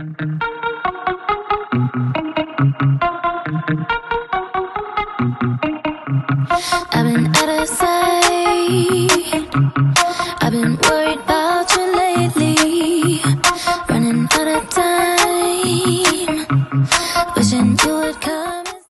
I've been out of sight. I've been worried about you lately. Running out of time. Wishing you